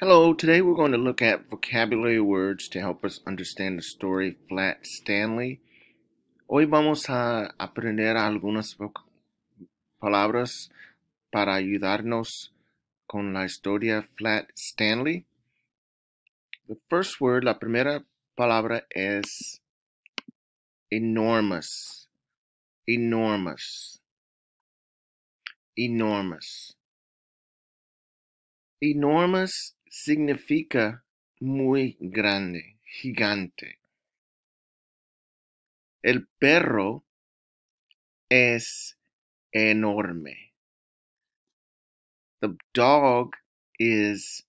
Hello, today we're going to look at vocabulary words to help us understand the story Flat Stanley. Hoy vamos a aprender algunas palabras para ayudarnos con la historia Flat Stanley. The first word, la primera palabra es enormous. Enormous. Enormous. Enormous significa muy grande, gigante. El perro es enorme. The dog is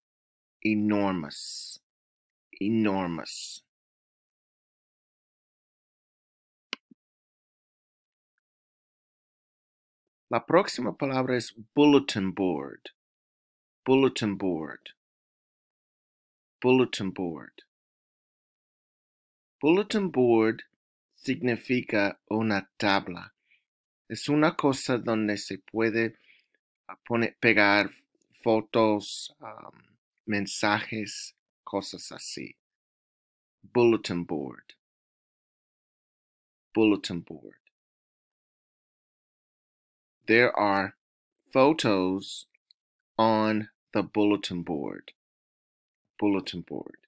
enormous. Enormous. La próxima palabra es bulletin board. Bulletin board bulletin board. Bulletin board significa una tabla. Es una cosa donde se puede ah, poner, pegar fotos, um, mensajes, cosas así. Bulletin board. Bulletin board. There are photos on the bulletin board bulletin board.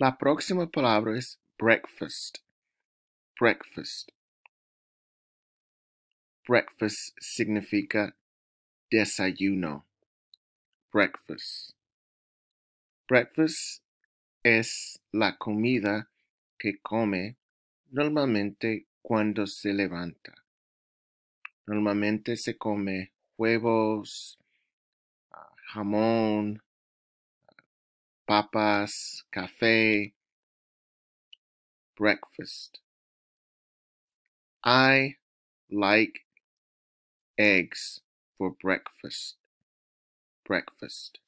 La próxima palabra es breakfast. Breakfast. Breakfast significa desayuno. Breakfast. Breakfast es la comida que come normalmente cuando se levanta. Normalmente se come huevos, ah, jamón, papas, café, breakfast. I like eggs for breakfast. Breakfast.